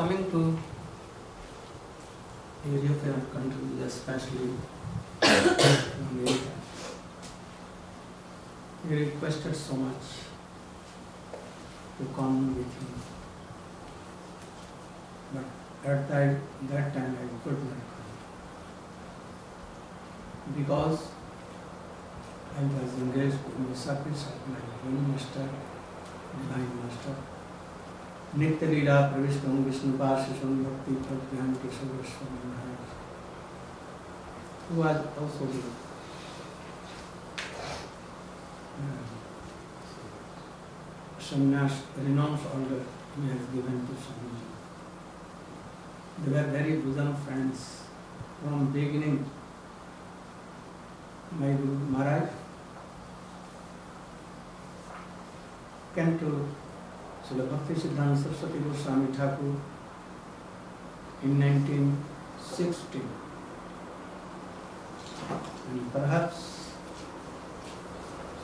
coming to area European countries, especially America. He requested so much to come with him. But at that, that time I could not come. Because I was engaged in the service of my holy master, divine master. नित्य लीला प्रविष्ट हूँ विष्णु पास भक्ति प्रज्ञान के सर्वस्वामी महाराज who was also the uh, sannyas renounce order he has given to Swamiji. They were very bosom friends from beginning. My Guru Maharaj came to Srila Bhakti Siddhanta Saraswati Goswami Thakur in 1960. And perhaps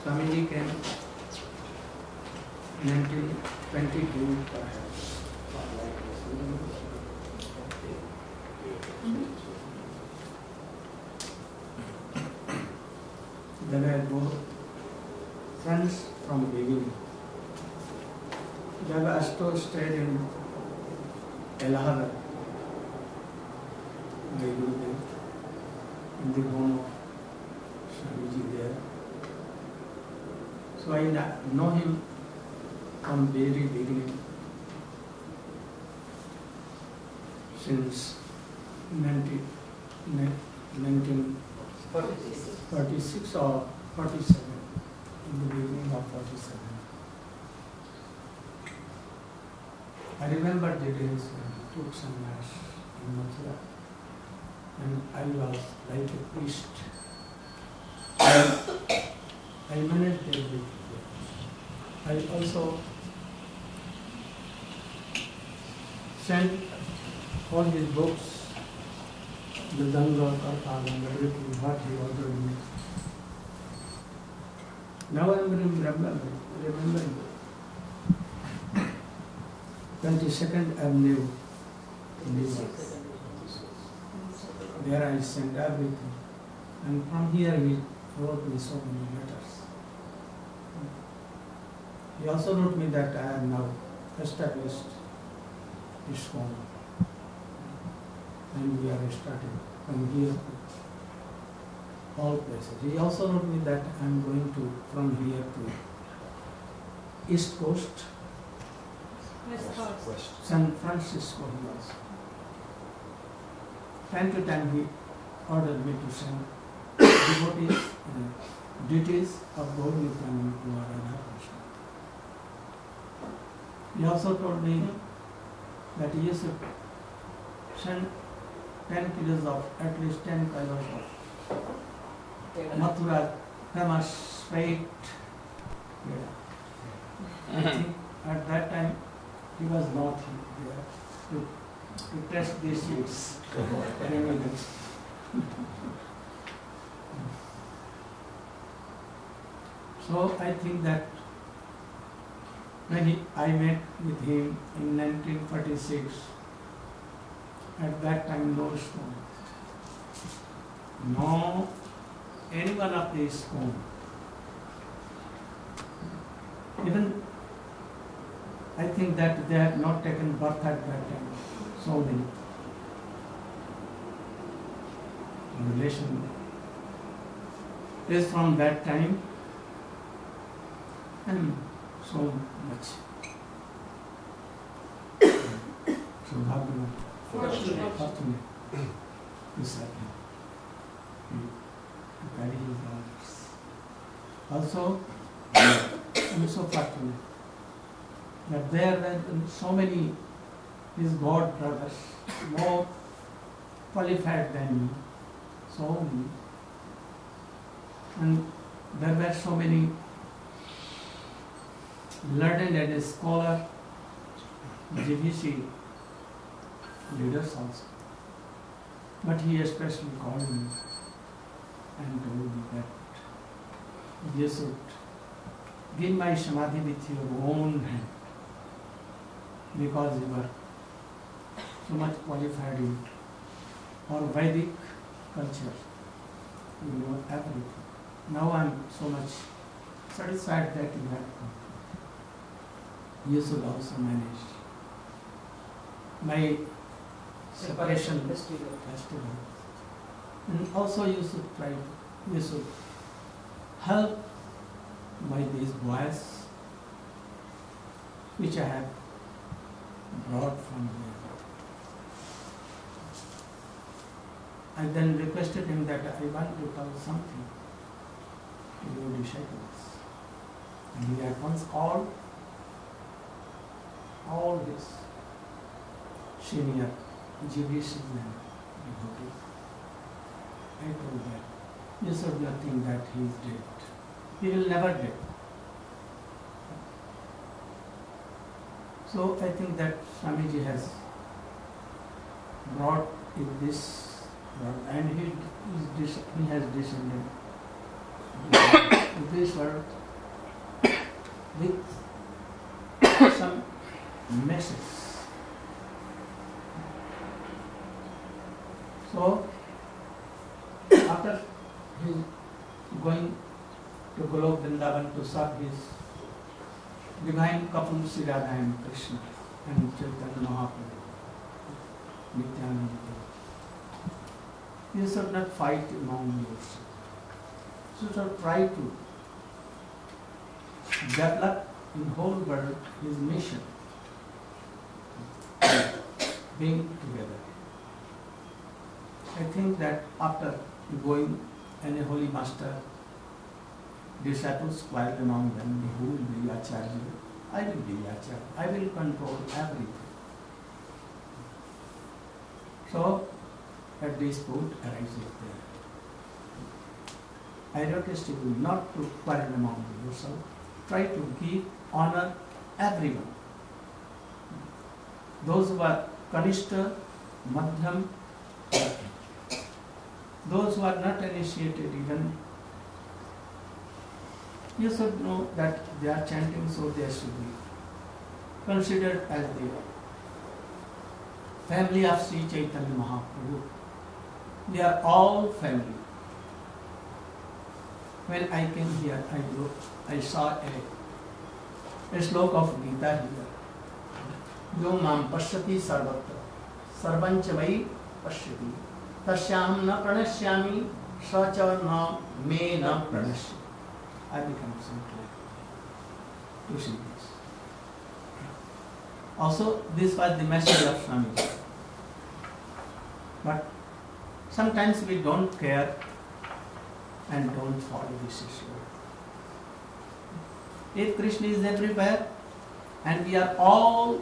Swamiji came in 1922 perhaps. They were both friends from beginning. जब Ashto stayed in Allahabad, my Gurudev, in the home of Swamiji there. So I kn- know him from very beginning, since 19, 1946 or 47, in the beginning of 47. I remember the days when he took sannyas in Mathura and I was like a priest. I managed everything. I also sent all his books, the Danga, Kartal and everything, what he ordered me. Now I am remembering, remembering. 22nd Avenue, New York. There I sent everything. And from here he wrote me so many letters. He also wrote me that I am now established ISKCON. And we are starting from here to all places. He also wrote me that I am going to from here to East Coast, San Francisco he was. Time to time he ordered me to send devotees uh, duties of Gauri Prani to Radha Krishna. He also told me that he should send 10 kilos of, at least 10 kilos of Mathura famous straight. Yeah. I think at that time he was not there to, to test these seeds. so I think that when he, I met with him in 1946, at that time no stone, no anyone of these stone, even I think that they have not taken birth at that time. So many. Relation is from that time and so much. so Bhagavan Fortunate. He he carry his. Also, I am so fortunate that there were so many his God brothers, more qualified than me, so many. And there were so many learned and scholar, GBC leaders also. But he especially called me and told me that you should give my samadhi with your own hand because you are so much qualified in our Vedic culture. You know everything. Now I am so much satisfied that you have come. You should also manage my separation Festival. festival. And also you should try, you should help by these boys which I have brought from here. I then requested him that I want to tell something to your disciples. And he at once called all his senior Jewish men devotees. I told them, you should not think that he is dead. He will never dead. So I think that Swamiji has brought in this world and he is he has descended this world with some message. So after his going to Golok Vrindavan to serve his divine couple Sri Radha and Krishna and Chaitanya Mahaprabhu, Nityananda. You should not fight among yourselves. You should try to develop in whole world his mission, being together. I think that after going any holy master, disciples quarrel among them, who will be Acharya? I will be Acharya. I will control everything. So, a dispute arises there. I request you not to quarrel among yourself. Try to give honor everyone. Those who are Kanishta, Madhyam, those who are not initiated even, you should know that they are chanting, so they should be considered as the family of Sri Chaitanya Mahaprabhu. They are all family. When I came here, I looked, I saw a, a slok of Gita here. यो माम पश्यति सर्वत्र सर्वंच वै पश्यति तस्याम न प्रणश्यामि स च न मे न प्रणश्य I become like to see. Also, this was the message of Swami. But sometimes we don't care and don't follow this issue. If Krishna is everywhere and we are all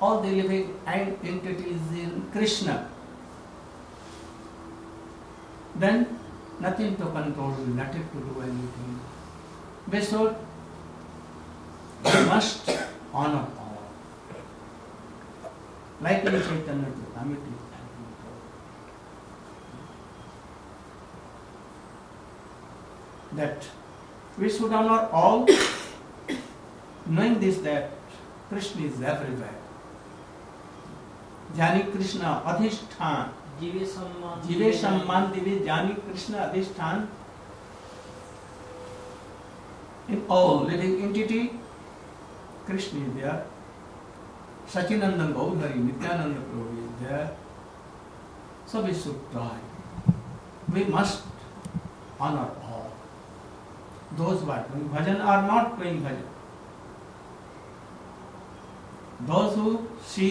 all the living entities in Krishna, then nothing to control, nothing to do anything. Should, we must honor all. Like in Chaitanya Charitamrita. That we should honor all, knowing this that Krishna is everywhere. जानी कृष्ण अधिष्ठान जीवे सम्मान दिवे ज्ञानी, कृष्ण अधिष्ठान। In all living entity Krishna India Sachinandan Gaurhari Nityananda Prabhu India सब इस सुप्राय we must honour all those what bhajan are not playing bhajan those who see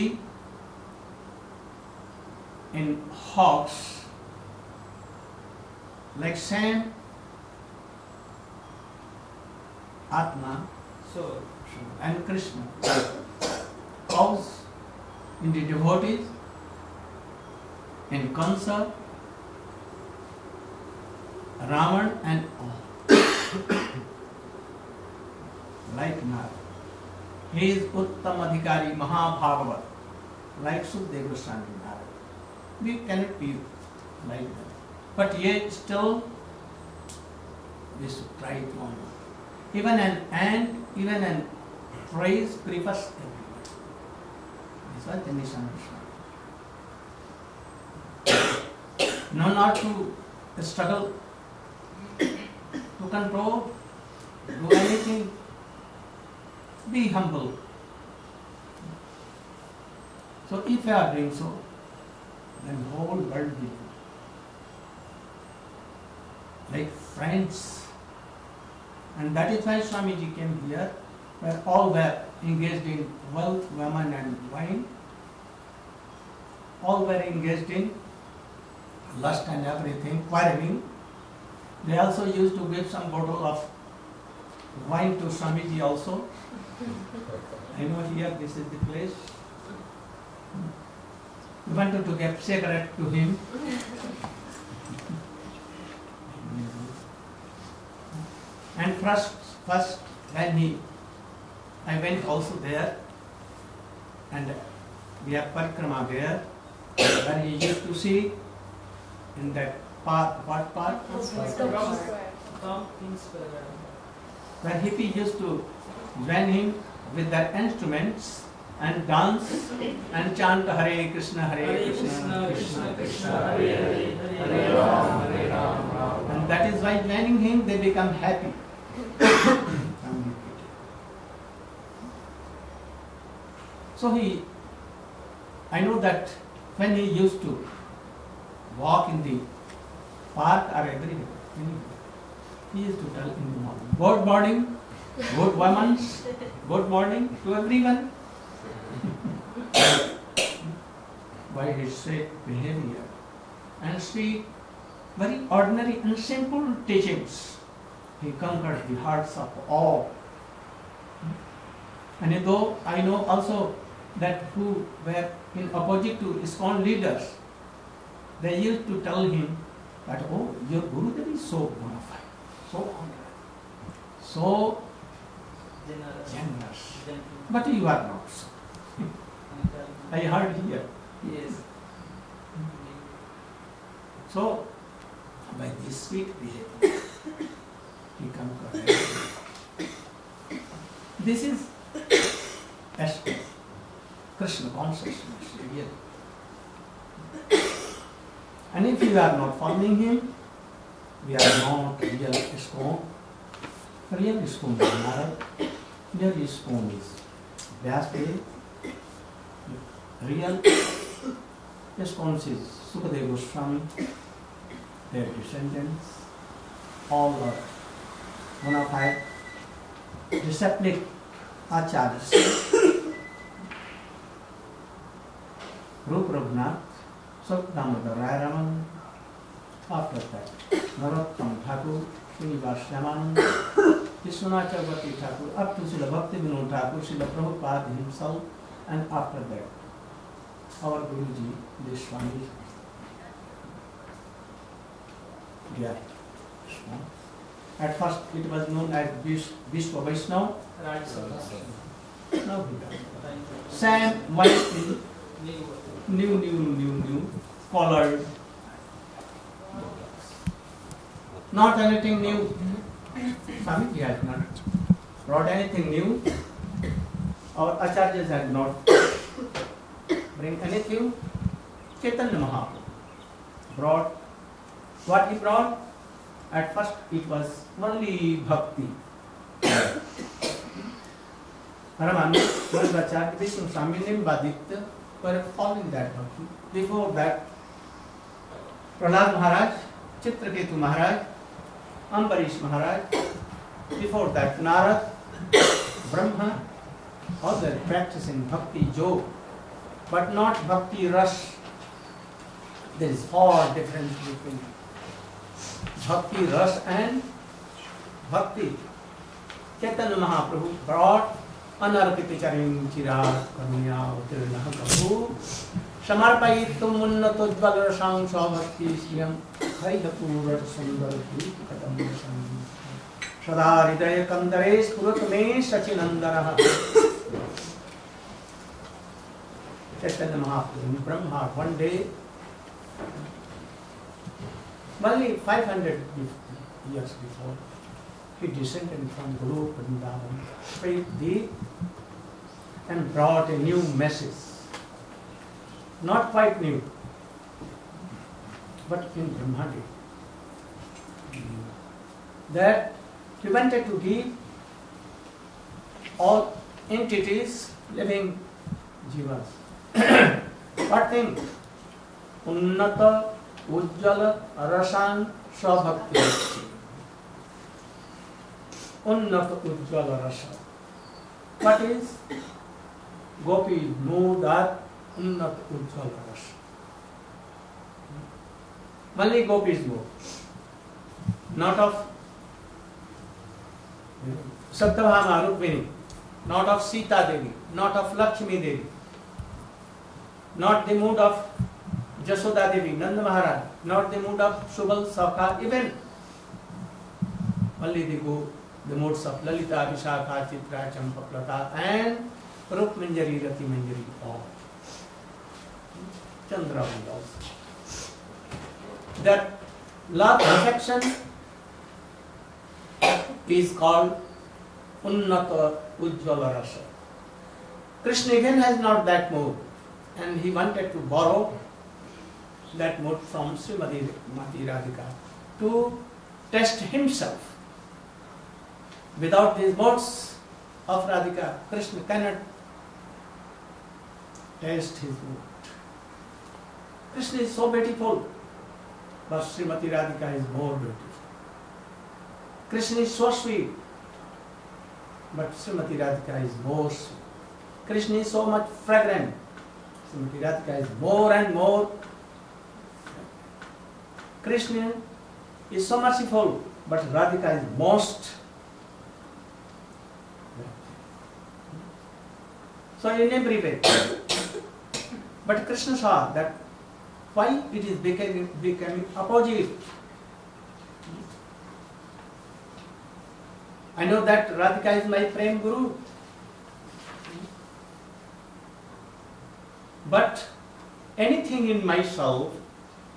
in hawks like same Atma So, and Krishna cows in the devotees in Kansa, Ravan and like Nara. He is Uttam Adhikari Mahabhagavat, like Sukdev Goswami Nara. We cannot be like that. But yet still we should try to. Even an ant, even an praise prefers everyone. This was the misunderstanding. no, not to struggle, to control, do anything. Be humble. So if you are doing so, then whole world be like friends. And that is why Swamiji came here, where all were engaged in wealth, women, and wine. All were engaged in lust and everything, quarreling. They also used to give some bottle of wine to Swamiji also. I know here this is the place. We wanted to give cigarette to him. And first, first when he, I went also there, and we have parikrama there, where he used to see in that park, what park? Tompkins Square. Where hippie used to join him with their instruments and dance and chant Hare Krishna, Hare, Hare Krishna, Krishna, Krishna Krishna, Hare Hare, Hare Rama, Hare Rama. And that is why joining him they become happy. so he, I know that when he used to walk in the park or everywhere, he used to tell in the morning, good morning, good women, good morning to everyone. By his sweet behavior and sweet very ordinary and simple teachings. He conquered the hearts of all. And though I know also that who were in opposite to ISKCON leaders, they used to tell him that, oh, your Gurudev is so bona fide, so honorable, so Generous. generous. But you are not so. I heard here. Yes. So, by this sweet behavior, he conquered everything. This is as Krishna consciousness, really. And if you are not following him, we are not real ISKCON. Real ISKCON is Narad. Real ISKCON is Vyasdev. Real ISKCON is Sukadeva Goswami, their descendants, all are bona fide disciplic acharyas. Rup Raghunath, Sat Damodar Rai Raman, after that, Narottam Thakur, Srinivas Ramanand, Vishwanath Chakravarti Thakur, up to Srila Bhakti Vinod Thakur, Srila Prabhupada himself, and after that, our Guruji, the Swami, yeah. At first it was known as Vish- Vishwa Vaishnava, Right, now. Sam New. new, new, new, new, colored. Not anything new. Swamiji has not brought anything new. Our acharyas had not bring anything. Chaitanya Mahaprabhu brought what he brought. At first it was only bhakti. Ramana, Madhvacharya, Vishnu Swami, Nimbaditya were following that bhakti. Before that, Prahlad Maharaj, Chitraketu Maharaj, Ambarish Maharaj, before that, Narad, Brahma, all were practicing bhakti jog, but not bhakti rush. There is all difference between bhakti rush and bhakti. Chaitanya Mahaprabhu brought अनर्पितचरिं चिरात्करुण्यावतीर्णः प्रभु समर्पयित्वमुन्नतोज्ज्वलरसां स्वभक्ति श्रियं हरिहपूरसुन्दरभूतकटं सदा हृदयकन्दरे स्फुरतु मे sachinandara Chaitanya Mahaprabhu Brahma one one day, only 500 years before, he descended from Guru Vrindavan, spread the and brought a new message. Not quite new, but in Brahmadi. That he wanted to give all entities living jivas पढ़ती उन्नत, उज्जवल रसान स्वभक्ति। उन्नत, उज्जवल रसान what is gopi know that उन्नत, उज्जवल रस मल्ली gopi is not of Satyabhama, Rukmini. Not of Sita Devi. Not of Lakshmi Devi. Not the mood of Jasoda Devi Nanda Maharaj not the mood of Subal Sakha even only the go the modes of Lalita, Vishakha, Chitra, Champaklata and Rup Manjari, Rati Manjari, all. Chandra also. That love affection is called Unnata Ujjvala Rasa. Krishna again has not that mode and he wanted to borrow that mode from Srimati Mati Radhika to test himself Without these modes of Radhika, Krishna cannot test his mood. Krishna is so beautiful, but Srimati Radhika is more beautiful. Krishna is so sweet, but Srimati Radhika is more sweet. Krishna is so much fragrant, Srimati Radhika is more and more. Krishna is so merciful, but Radhika is most So in every way. but Krishna saw that why it is becoming, becoming opposite. I know that Radhika is my prem guru. But anything in myself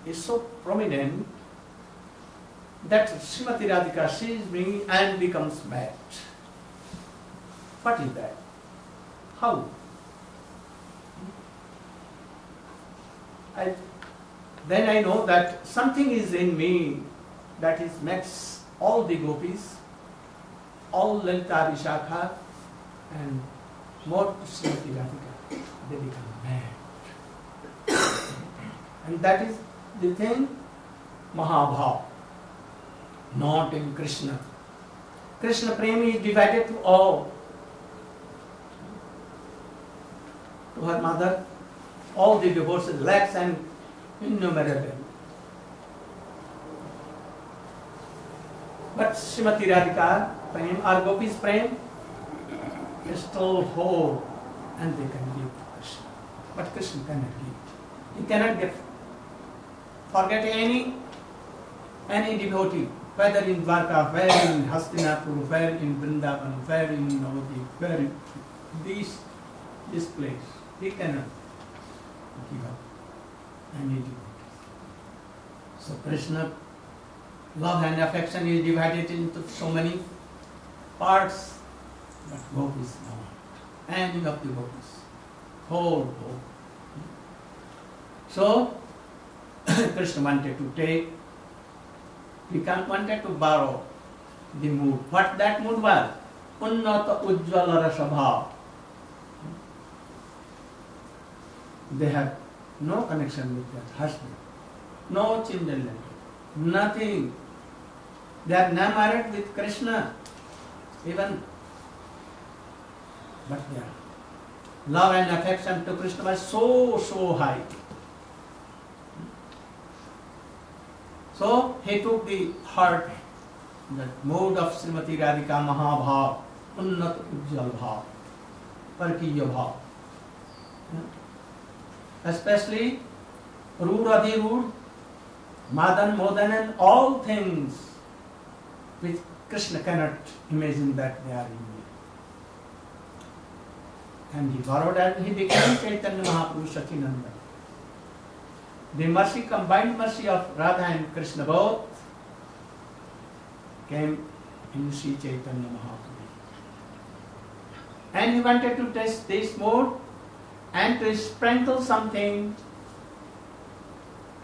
is so prominent that Srimati Radhika sees me and becomes mad. What is that? How? I, then I know that something is in me that is makes all the gopis, all Lalita Vishakha and more Srimati Radhika, they become. And that is the thing, Mahabhav, not in Krishna. Krishna Premi is divided to all. To her mother, all the divorces, lakhs and innumerable. But Srimati Radhika, Prem, or Gopi's Prem, is still whole and they can give to Krishna. But Krishna cannot give. He cannot give. Forget any any devotee, whether in Dwarka, where in Hastinapur, where in Vrindavan, where in Navadip, where in this, this place, he cannot give up any devotee. So Krishna, love and affection is divided into so many parts, but gopis not. Any of the gopis, whole whole. So Krishna wanted to take. Vikant wanted to borrow the mood. What that mood was? Unnata Ujjvala Rasabhav. They have no connection with their husband, no children, nothing. They are married with Krishna, even. But their love and affection to Krishna was so, so high. So he took the heart, the mode of Srimati Radhika Mahabhav, Unnat Ujjal Bhav, Parkiya Bhav. Especially Rud Adhirud, Madan Modan and all things which Krishna cannot imagine that they are in me. And he borrowed and he became Chaitanya Mahaprabhu Sachinanda. The mercy, combined mercy of Radha and Krishna both came in Sri Chaitanya Mahaprabhu. And he wanted to test this mode and to sprinkle something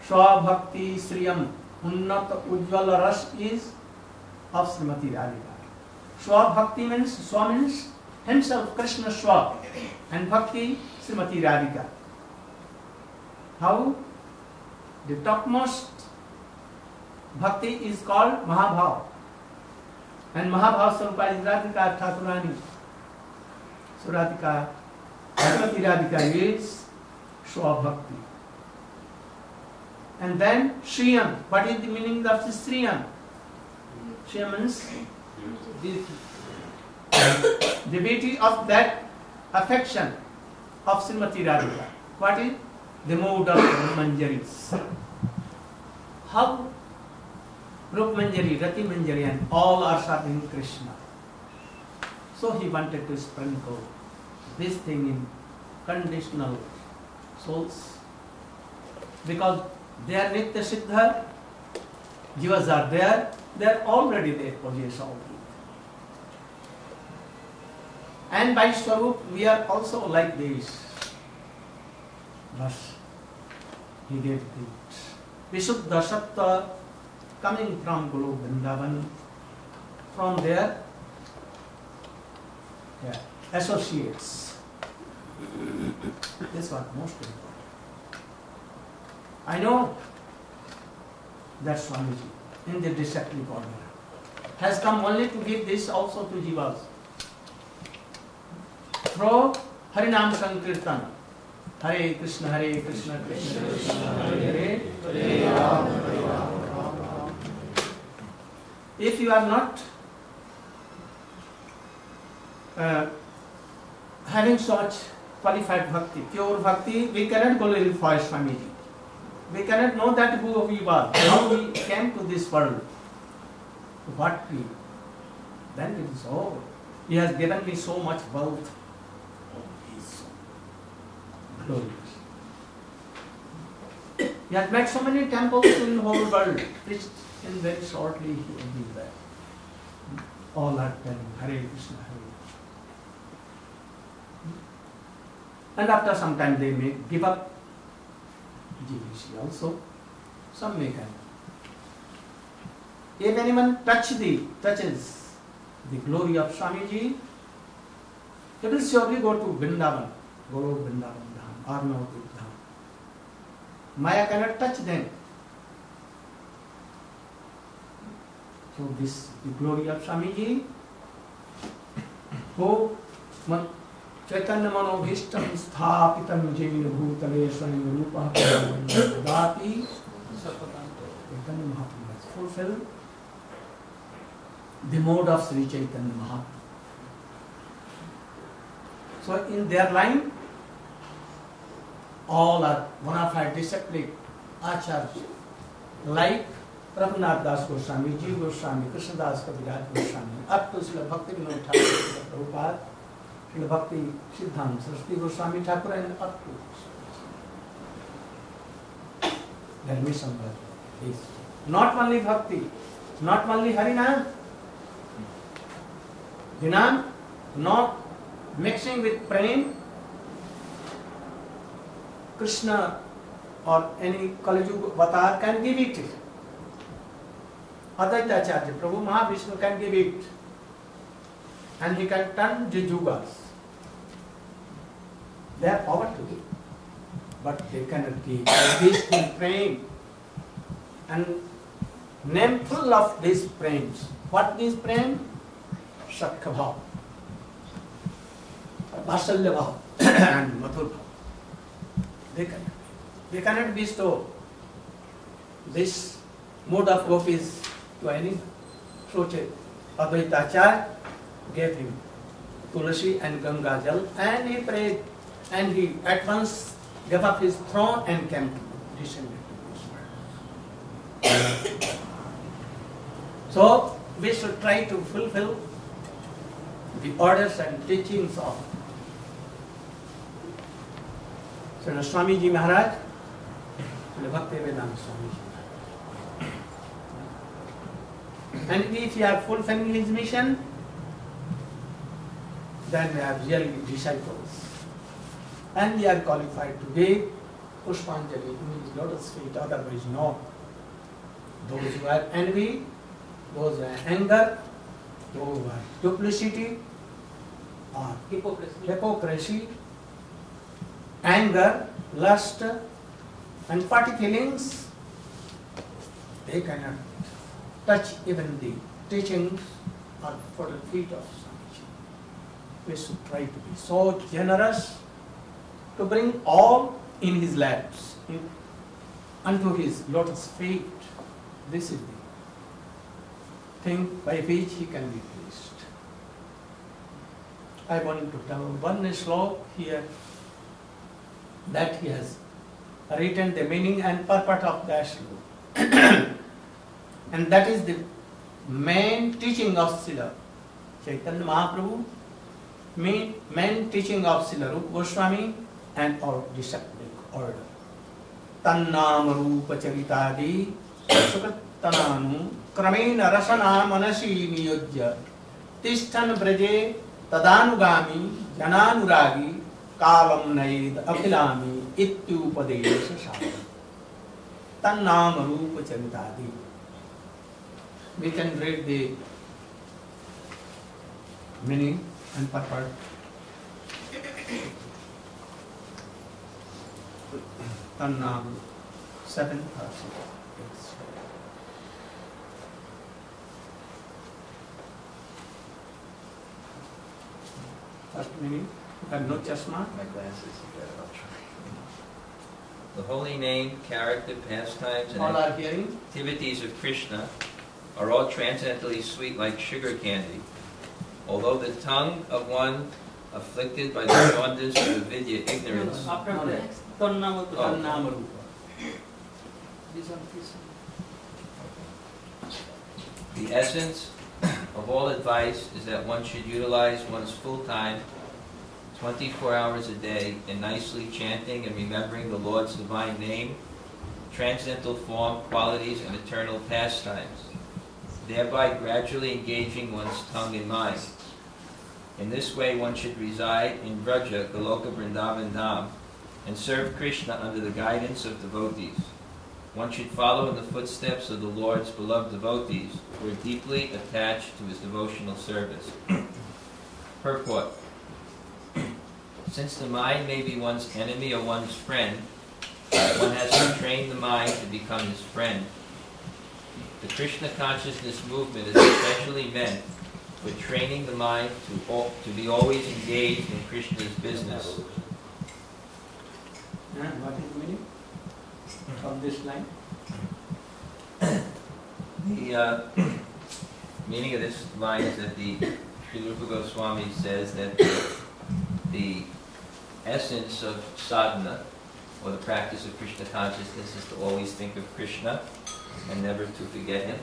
Swabhakti Sriyam Unnat Ujjwala Ras is of Srimati Radhika. Swabhakti means Swa means himself Krishna Swa and Bhakti Srimati Radhika. How? The topmost bhakti is called Mahabhav. And Mahabhav Sarupa is Radhika Thakurani. So Radhika, Srimati Radhika is Swabhakti. And then Shriyam. What is the meaning of this Shriyam? Shriyam means the beauty of that affection of Srimati Radhika. What is? The mode of Manjaris. How Rup Manjari, Rati Manjari and all are serving Krishna. So he wanted to sprinkle this thing in conditional souls because they are Nitya Siddha, Jivas are there, they are already there, possess all. And by Swarup, we are also like this. Thus, he gave the Vishuddha Sattva coming from Guru Vrindavan. From there, yeah, associates. This was most important. I know that Swamiji in the disciplic order has come only to give this also to Jivas. Through Harinam Sankirtan. Hare Krishna Hare Krishna Krishna. If you are not having such qualified bhakti pure bhakti we cannot go live for family we cannot know that who we were came to this world what we then it is over he has given me so much wealth Oh, he has made so many temples in the whole world, which in very shortly he will be there. All are telling Hare Krishna, Hare And after some time they may give up GBC also. Some may come. If anyone touch the touches the glory of Swamiji, he will surely go to Vrindavan, Guru Vrindavan are no Dugdha my I cannot touch them so to this glory of Swami ji हो मन चैतन्य मनोभीष्ट स्थापित जीवन भूतले रूप Chaitanya Mahaprabhu the mode of Shri Chaitanya Mahaprabhu so in their line all are bona fide disciplic acharya, like Raghunath Das Goswami, Jeev Goswami, Krishnadas Kaviraj Goswami, up to Srila Bhakti Vinod Thakur, Prabhupada, Srila Bhakti Siddhanta, Saraswati Goswami Thakur and up to mission was is not only bhakti, not only Harinam, Vinam, not mixing with prem, Krishna or any Kaliyug avatar can give it. Advaita Acharya, Prabhu Mahavishnu can give it. And he can turn the yugas. They have power to give. but they cannot give peaceful praying. And name full of these prayers. What these prayers? Shakha bhav, Vatsalya bhav, and Madhur bhav. They cannot, they cannot bestow this mode of gopis to any Soche. Advaita Acharya gave him Tulasi and Ganga Jal and he prayed and he at once gave up his throne and came to descended to this so we should try to fulfill the orders and teachings of Srila Swamiji Maharaj, Srila Bhakti Vedanta Swamiji And if you are fulfilling his mission, then we are really disciples. And we are qualified to give Pushpanjali his lotus feet, otherwise no. Those who are envy, those who are anger, those who are duplicity, or Hypocrisy. hypocrisy, anger, lust, and party feelings, they cannot touch even the teachings or for the feet of Swamiji. We should try to be so generous to bring all in his laps, in, unto his lotus feet. This is the thing by which he can be pleased. I want to tell one slok here that he has written the meaning and purport of the slok. and that is the main teaching of Srila Chaitanya Mahaprabhu, main, main teaching of Srila Rupa Goswami and our disciplic order. Tannam Rupa Charitadi Rasana Manasi Niyojya Tishtan Braje Tadanugami Jananuragi Kalam Naid Akilami Ityupadesha Sadhana Tannam Rupa Charitadi we can read the meaning and purport. Tannam seven percent. First meaning, you have no chasma. My glasses, you I'll try. The holy name, character, pastimes, and All are hearing. activities of Krishna are all transcendently sweet like sugar candy. Although the tongue of one afflicted by the jaundice of vidya ignorance After No, no. that, Tannamatu. Oh. Tannam Rupa. This one, this one. The essence of all advice is that one should utilize one's full time, 24 hours a day, in nicely chanting and remembering the Lord's divine name, transcendental form, qualities, and eternal pastimes, thereby gradually engaging one's tongue and mind. In this way, one should reside in Vraja, Goloka Vrindavan Dham, and serve Krishna under the guidance of devotees. One should follow in the footsteps of the Lord's beloved devotees, who are deeply attached to his devotional service. Purport Since the mind may be one's enemy or one's friend, one has to train the mind to become his friend. The Krishna consciousness movement is especially meant for training the mind to, al- to be always engaged in Krishna's business. And what is the meaning of this line? The uh, meaning of this line is that the Sri Rupa Goswami says that the, the essence of sadhana, or the practice of Krishna consciousness, is to always think of Krishna and never to forget him.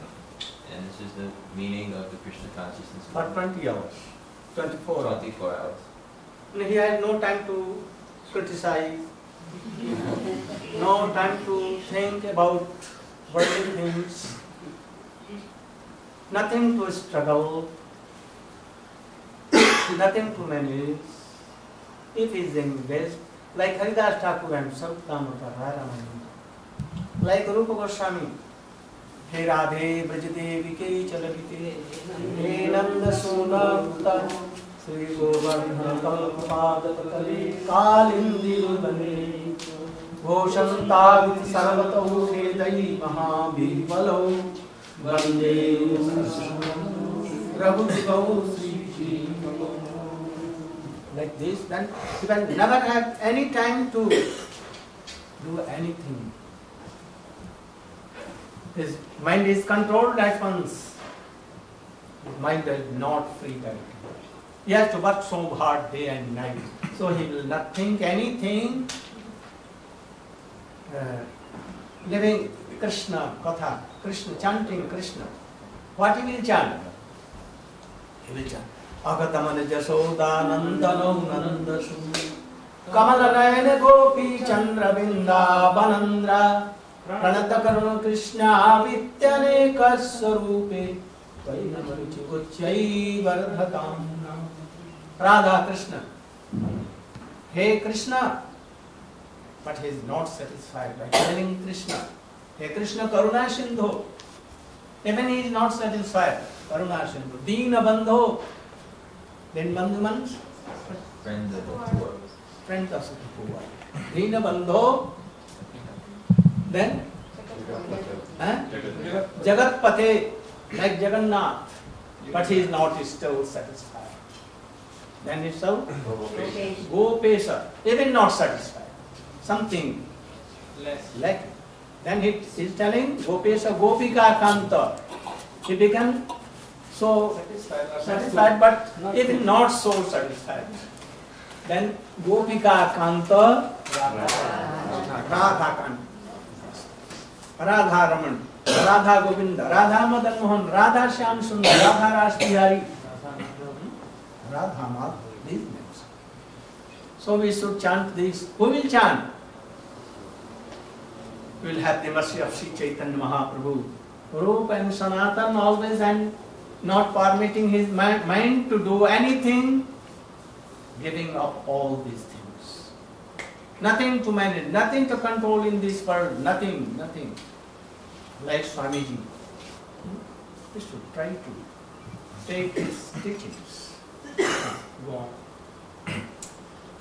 And this is the meaning of the Krishna consciousness. For 20 hours, 24 hours. 24 hours. And he had no time to criticize, no time to think about worldly things, nothing to struggle, nothing to manage. If he is engaged, like Haridas Thakur and Sarvdamata Ramananda, like Rupa Goswami, हे राधे ब्रज देवी के चलते हे नंद Sonata Shri Govardhan कल्पपाद कली कालिंदी बने घोषन्ताविति सर्वतो खेदै महाबीबलौ वंदे रघुदिगौ श्रीजीवौ Like this, then he will never have any time to do anything. His mind is controlled at once. His mind is not free time. He has to work so hard day and night. So he will not think anything. Uh, living Krishna, Katha, Krishna, chanting Krishna. What he will chant? He will chant. अगतमन जसोदानंदनो नंदसु Kamal Nayan गोपी चंद्र बिंदाबनंद्र प्रणत करुण कृष्ण आवित्यनेक स्वरूपे राधा कृष्ण हे Krishna but he is not satisfied by telling Krishna हे कृष्ण, करुणा Sindhu even he is not satisfied करुणा सिंधु दीन बंधो then bandhu means Friend of the poor. friend of the poor. Deen bandho then? Huh? jagat pate like jagannath. But he is not still satisfied. Then he so gopesa even not satisfied. Something. Less. like. Then he is telling gopesa gopika kanta. He became so satisfied but even not so satisfied then gopika kanta radha kanta Radha Raman Radha Govind Radha Madan Mohan Radha Shyam सुंदर राधा रास Bihari Radha Madhav these names. So we should chant these. Who will chant? We will have the mercy of Sri Chaitanya Mahaprabhu. Rupa and Sanatan always and not permitting his mind to do anything, giving up all these things. Nothing to manage, nothing to control in this world, nothing, nothing. Like Swamiji. We should try to take his teachings. Go on.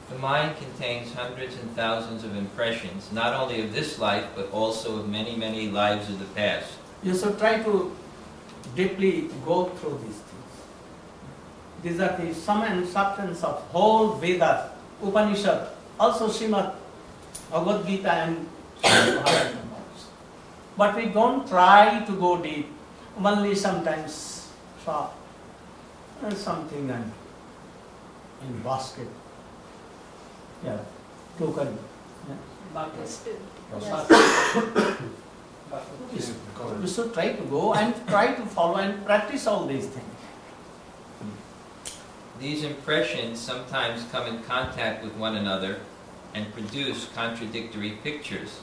The mind contains hundreds and thousands of impressions, not only of this life, but also of many, many lives of the past. You should try to deeply go through these things. These are the sum and substance of whole Vedas, Upanishad, also Srimad Bhagavad Gita and. But we don't try to go deep. Only sometimes shop and something and in basket. Yeah, token. We should- we should try to go and try to follow and practice all these things. These impressions sometimes come in contact with one another and produce contradictory pictures.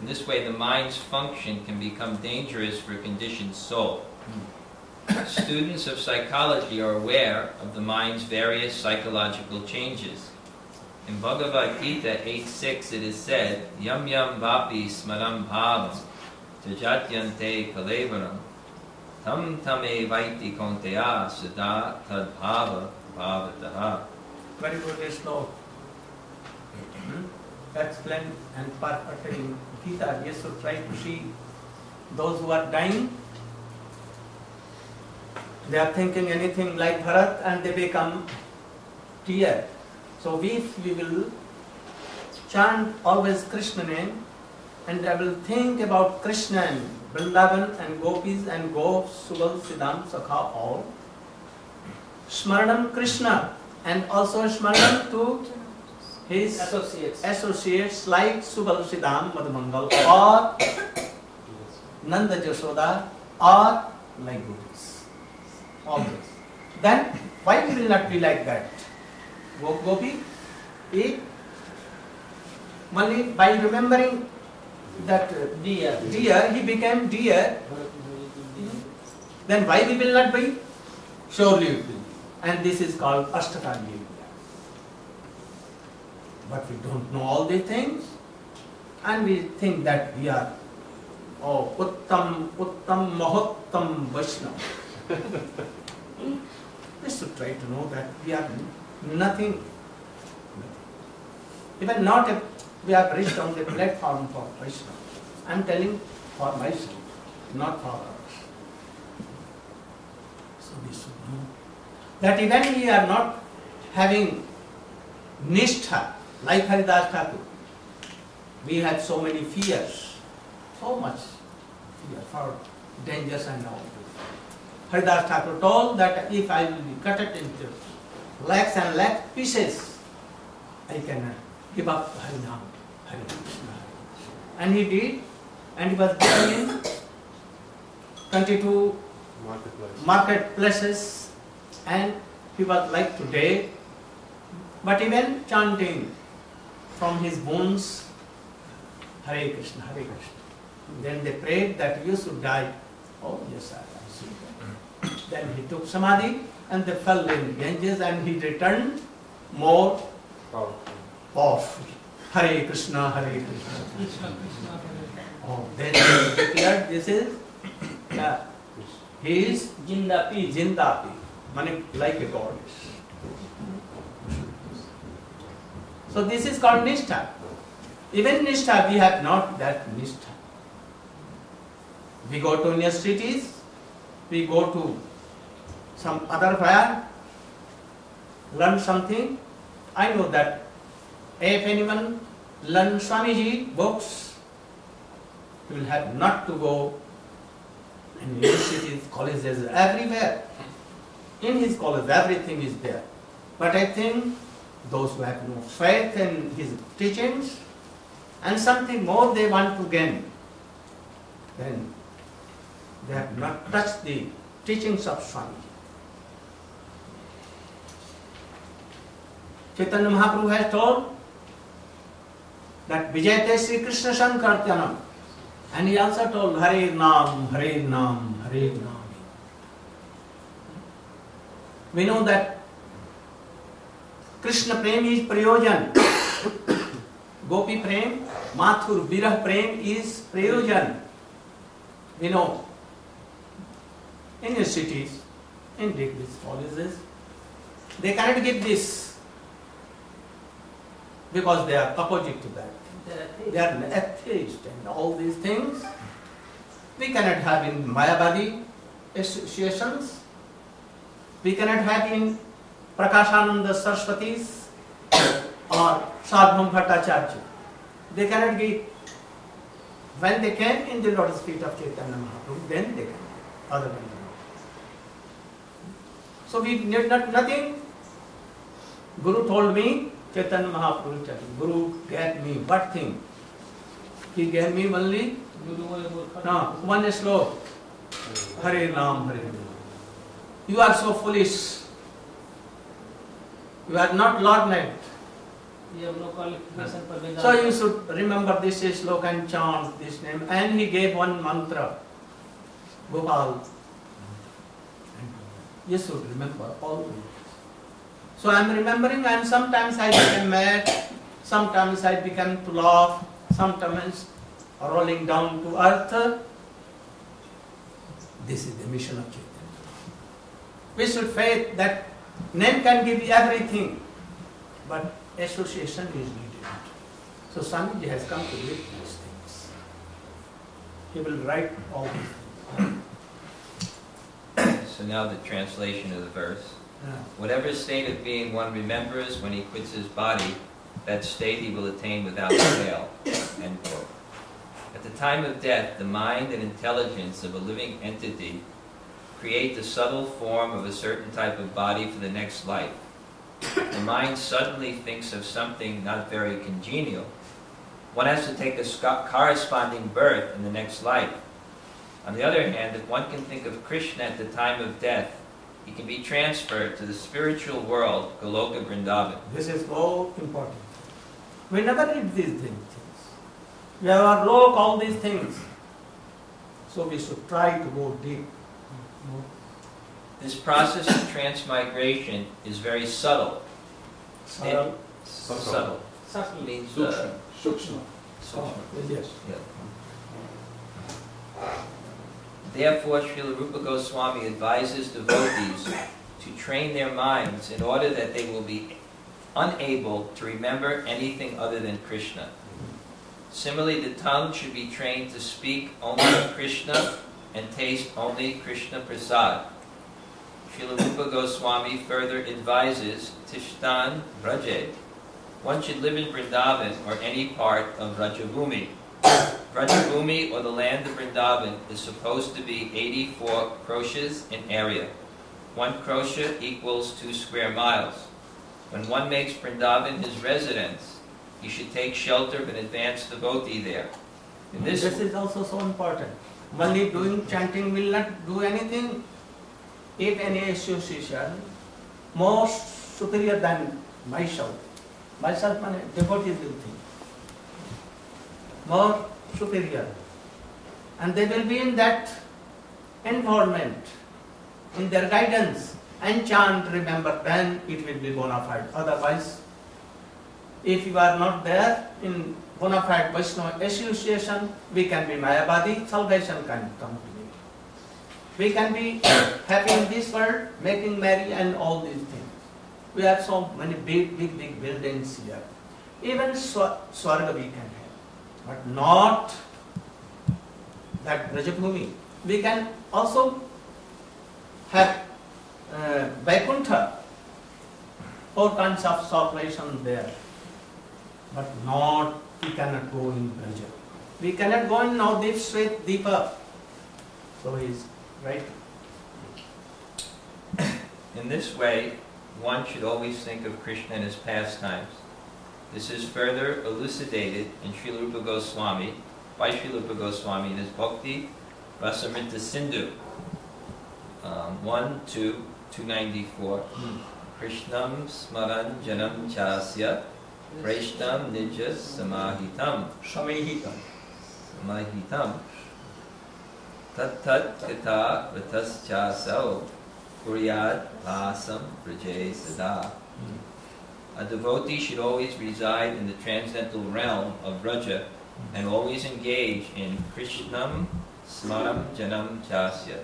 In this way, the mind's function can become dangerous for a conditioned soul. Hmm. Students of psychology are aware of the mind's various psychological changes. In Bhagavad Gita 8.6 it is said, Yam yam vapi smaram bhavam tajatyante kalevaram tam tame vaiti konteya sada tad bhava bhavataha. Very good slow. Explain and perfected in Gita. Yes, so try to see those who are dying. They are thinking anything like Bharat and they become tear. So we, we will chant always Krishna name and I will think about Krishna and Vrindavan and gopis and gops, Subal, Sridam, Sakha, all. Smaranam Krishna and also Smaranam to his Associates. associates like Subal Sridam, Madhumangal or Nanda Jashoda or like gopis. Always. Then why we will not be like that? Go Gopi, eat. Only by remembering that uh, Dear. deer, he became deer. Then why we will not be? Surely we will. And this is called Ashtakandi Vidya. But we don't know all these things. And we think that we are, oh, Uttam, Uttam, Mahottam Vaishnav. we should try to know that we are nothing. Even not a We have reached on the platform for Krishna. I am telling for myself, not for others. So we should know that even we are not having nishtha like Haridas Thakur, we have so many fears, so much fear for dangers and all. Haridas Thakur told that if I will be cut it into lakhs and lakhs pieces, I cannot give up Harinam, Hare Krishna. And he did, and he was there in 22 Marketplace. marketplaces, and he was like today, but even chanting from his bones, Hare Krishna, Hare Krishna. Then they prayed that you should die. Oh, yes, I am. Then he took samadhi and they fell in Ganges and he returned more Powerful. powerful. Hare Krishna, Hare Krishna. Krishna, Krishna, Hare Oh, then he declared this is, yeah, he is Jinda Pi. Jindapi, meaning like a goddess. So this is called Nishtha. Even Nishtha, we have not that Nishtha. We go to universities, we go to some other fair, learn something. I know that if anyone learn Swamiji books, he will have not to go in universities, colleges, everywhere. In his college, everything is there. But I think those who have no faith in his teachings and something more they want to gain, then they have not touched the teachings of Swami. Chaitanya Mahaprabhu has told that Vijayate Sri Krishna Sankirtanam and he also told Hare Nam, Hare Nam, Hare Nam. We know that Krishna Prem is Prayojan. Gopi Prem, Mathur Virah Prem is Prayojan. We know in your cities, in degrees, colleges, they cannot give this because they are opposite to that. They are atheist and all these things. We cannot have in Mayavadi associations. We cannot have in Prakashananda Saraswati's or Sarvabhauma Bhattacharya. They cannot give. When they came in the lotus feet of Chaitanya Mahaprabhu, then they can. Other than that. So we need not nothing. Guru told me, Chaitanya Mahaprabhu Guru gave me what thing? He gave me only no, one slok. Hare Ram, Hare Ram. You are so foolish. You are not for Vedanta. So you should remember this slok and chant this name. And he gave one mantra. Gopal. You should remember always. So I am remembering and sometimes I become mad, sometimes I become to laugh, sometimes rolling down to earth. This is the mission of Chaitanya. We should faith that name can give you everything, but association is needed. So Swamiji has come to read these things. He will write all these things. So now the translation of the verse. Whatever state of being one remembers when he quits his body, that state he will attain without fail. At the time of death, the mind and intelligence of a living entity create the subtle form of a certain type of body for the next life. The mind suddenly thinks of something not very congenial. One has to take a corresponding birth in the next life. On the other hand, if one can think of Krishna at the time of death, he can be transferred to the spiritual world, Goloka Vrindavan. This is so important. We never read these things. We have our overlooked all these things. So we should try to go deep. This process of transmigration is very subtle. Subtle. Subtle. Subtle. Means uh, Sukshma. subtle. Yes. Yeah. Therefore, Srila Rupa Goswami advises devotees to train their minds in order that they will be unable to remember anything other than Krishna. Similarly, the tongue should be trained to speak only Krishna and taste only Krishna prasad. Srila Rupa Goswami further advises Tishtan Braje. One should live in Vrindavan or any part of Vrajabhumi. Vrajabhumi or the land of Vrindavan is supposed to be 84 kroshas in area. One krosha equals two square miles. When one makes Vrindavan his residence, he should take shelter of an advanced devotee there. In this, This is also so important. Only doing chanting will not do anything if any association more superior than myself. Myself means devotee will think. More superior. And they will be in that environment, in their guidance, and chant, remember, then it will be bona fide. Otherwise, if you are not there in bona fide Vaishnava association, we can be Mayavadi, salvation can come to you. We can be happy in this world, making merry and all these things. We have so many big, big, big buildings here. Even Swa- Swarga we can have, but not that Brajabhumi. We can also have uh, Vaikuntha, kinds of salvation there but not, we cannot go in Braja. We cannot go in Navdeep Shwet Deepa. So he is right. in this way, one should always think of Krishna and his pastimes. This is further elucidated in Srila Rupa Goswami, by Srila Rupa Goswami in his Bhakti Rasamrita Sindhu, um, 1, 2, 294. Krishnam smaran janam chasya Preshtam nija samahitam Samehita. samahitam tat tat kata vatas chasau kuryad asam brajay sada. A devotee should always reside in the transcendental realm of Vraja and always engage in Krishnam smaram janam chasya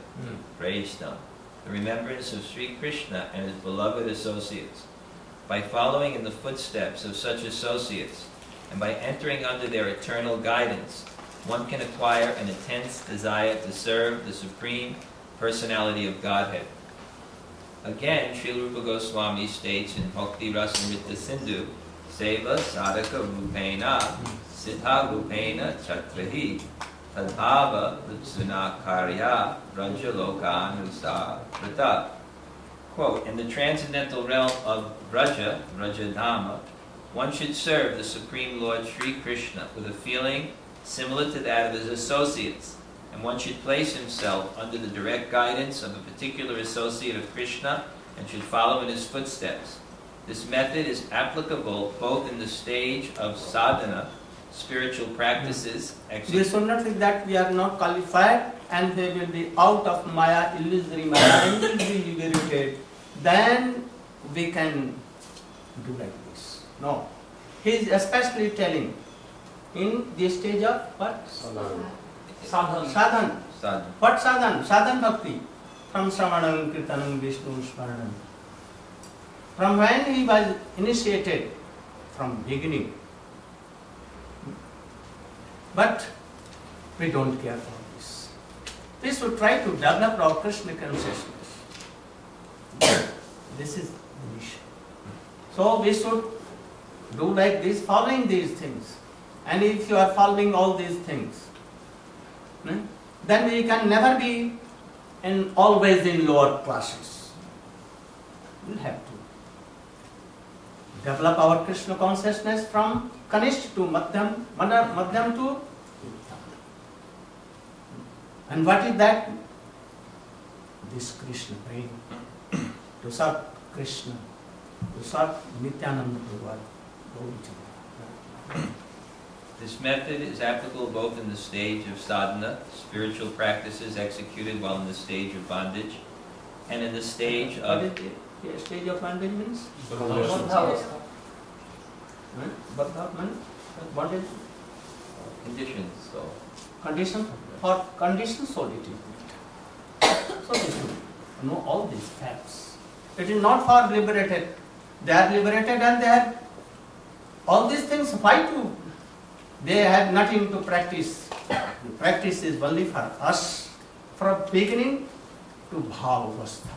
Preshtam, the remembrance of Sri Krishna and his beloved associates. By following in the footsteps of such associates and by entering under their eternal guidance, one can acquire an intense desire to serve the Supreme Personality of Godhead. Again, Sri Rupa Goswami states in Bhakti Rasamrita Sindhu, Seva Sadhaka Rupena Siddha Rupena Chatrahi Tadbhava Lutsuna Karya Rajaloka Prata. Quote, in the transcendental realm of Vraja, Vrajadhama, one should serve the Supreme Lord Sri Krishna with a feeling similar to that of his associates, and one should place himself under the direct guidance of a particular associate of Krishna and should follow in his footsteps. This method is applicable both in the stage of sadhana, spiritual practices, We executed. should not think that we are not qualified and they will be out of Maya, illusory Maya, and will be liberated. Then we can do like this. No. He is especially telling in the stage of what? Sadhan. Sadhan. sadhana. What sadhan? Sadhan bhakti. From Sravanam, Kirtanam, Vishnu, Smaranam. From when he was initiated, from beginning. But we don't care for this. We should try to develop our Krishna consciousness. this is the mission. So we should do like this, following these things. And if you are following all these things, hmm, then we can never be in always in lower classes. We'll have to develop our Krishna consciousness from Kanishta to Madhyam, Madhyam to. And what is that? This Krishna praying to serve Krishna, to serve Nityananda. This method is applicable both in the stage of sadhana, spiritual practices executed while in the stage of bondage, and in the stage What of is the the stage of bondage means? Bandhavastha. Hmm? Bondage means? Bondage conditions. So, condition for condition solitude. So we should know all these facts. It is not for liberated. They are liberated and they have all these things. Why to they have nothing to practice. The practice is only for us from beginning to bhavavastha.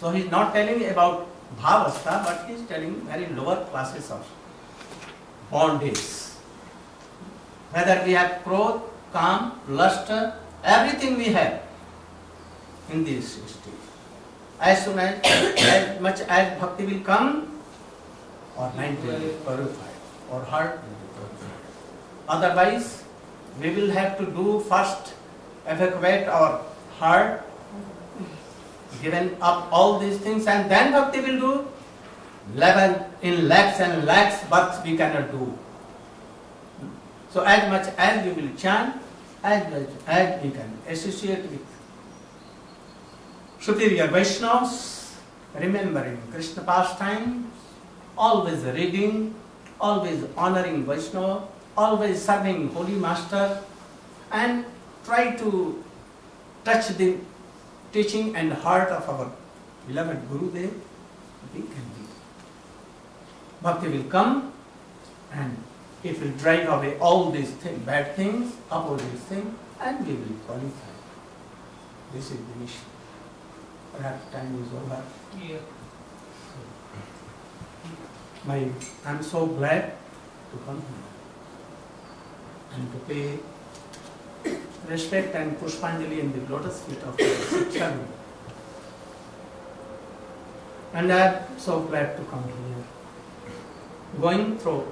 So he is not telling about bhavavastha, but he is telling very lower classes of bondage. Whether we have growth, calm, luster, everything we have in this state. As soon as, as much as bhakti will come, or mind will be or purified. Otherwise, we will have to do first evacuate our heart, given up all these things, and then bhakti will do. Level in lakhs and lakhs births we cannot do. So as much as we will chant, as much as we can associate with superior Vaishnavas, remembering Krishna pastimes, always reading, always honoring Vaishnava, always serving Holy Master, and try to touch the teaching and heart of our beloved Gurudev, we can be. Bhakti will come and it will drive away all these things, bad things, opposite things, and we will qualify. This is the mission. Perhaps time is over. Yeah. My, I'm so glad to come here and to pay respect and Pushpanjali in the lotus feet of Guru. And I'm so glad to come here. Going through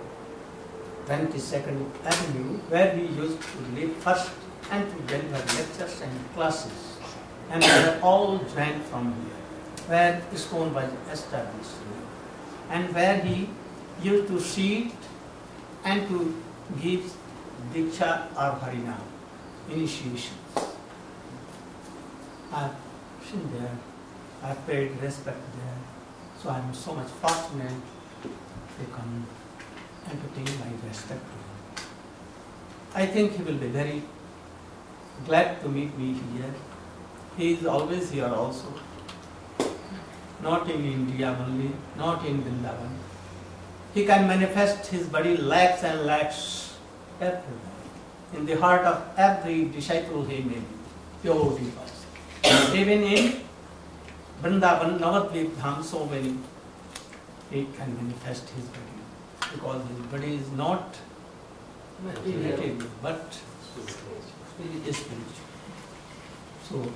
22nd Avenue, where we used to live first and to deliver lectures and classes. And we are all joined from here, where ISKCON was established. And where he used to sit and to give Diksha or Harinam initiations. I've seen there, I've paid respect there, so I'm so much fortunate to come and to pay my respect to him. I think he will be very glad to meet me here. He is always here also, not in India only, not in Vrindavan. He can manifest his body lakhs and lakhs everywhere in the heart of every disciple he may be, pure. Even in Vrindavan, Navadvip Dham, so many, he can manifest his body because his body is not material but spiritual. So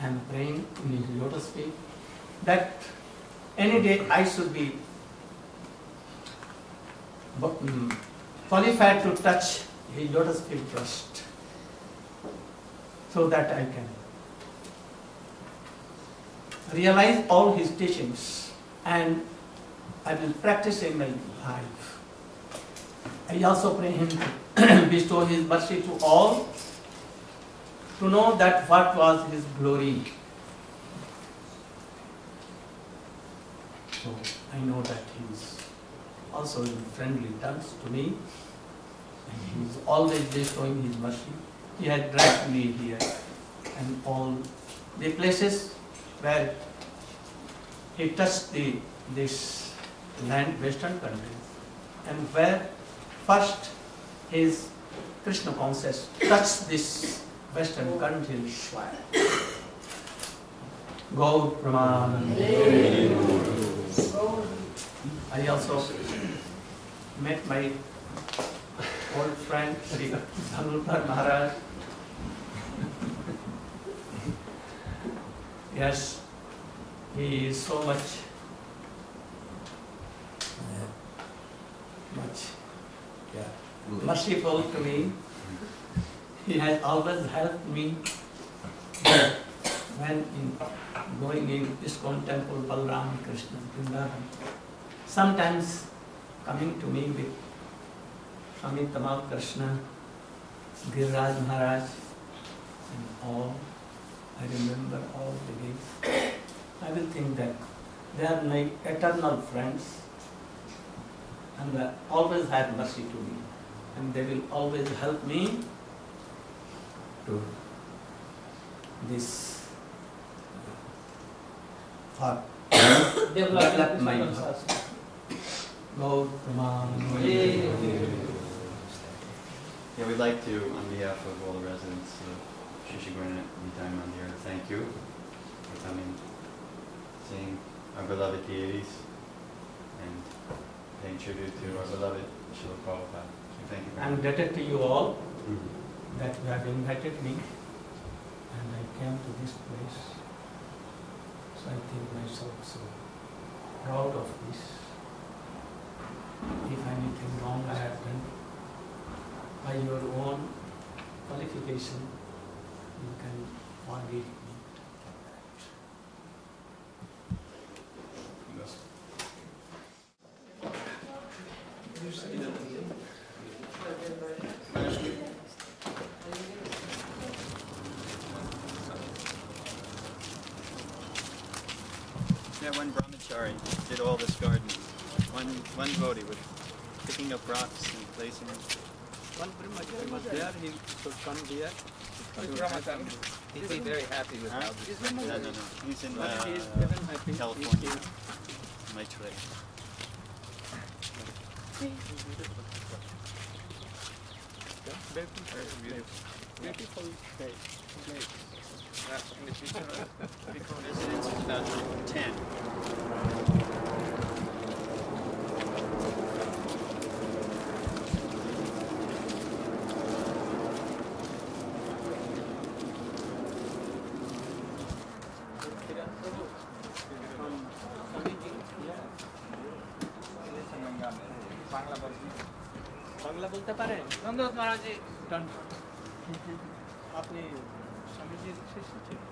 I am praying in his lotus feet that any day I should be mm, qualified to touch his lotus feet first so that I can realize all his teachings and I will practice in my life. I also pray him to bestow his mercy to all to know that what was his glory. So I know that he is also in friendly terms to me and he is always bestowing his mercy. He had dragged me here and all the places where he touched the this land, western countries, and where first his Krishna consciousness touched this western countries. Gaur Praman. I also met my old friend Sri Dhanurdhara Maharaj. Yes, he is so much, uh, much, yeah, merciful to me. He has always helped me when in going in ISKCON temple, Balram Krishna Vrindavan. Sometimes coming to me with Swami Tamal Krishna, Giriraj Maharaj, and all. I remember all the days. I will think that they are my eternal friends and they always have mercy to me and they will always help me to this uh, for Develop my Praman. Yeah. we'd like to, on behalf of all the residents of Shishigorna Vidyan Mandir, thank you for coming, seeing our beloved deities, and paying tribute to our beloved Srila Prabhupada. So thank you I'm indebted to you all Mhm. that you have invited me and I came to this place. So I think myself so proud of this. If anything wrong I have done, by your own qualification, you can forgive me. Yeah, one brahmachari did all this garden. One one devotee was picking up rocks and placing them. One there, he should come here. He'd be very happy with huh? this. No, no, no. He's in uh, he is given, beautiful. think California. My trade. Beautiful. Beautiful in the future, uh, become residents of 2010. মহারাজি ডান। আপনি স্বামীজির শিষ্য ছিলেন?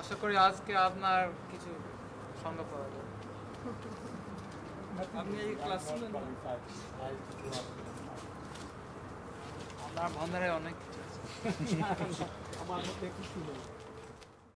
আশা করি আজকে আপনার কিছু সঙ্গ পাওয়া যাবে। আপনি এই ক্লাস আপনার ভন্ডারে অনেক কিছু আছে আমার মধ্যে কিছু নেই।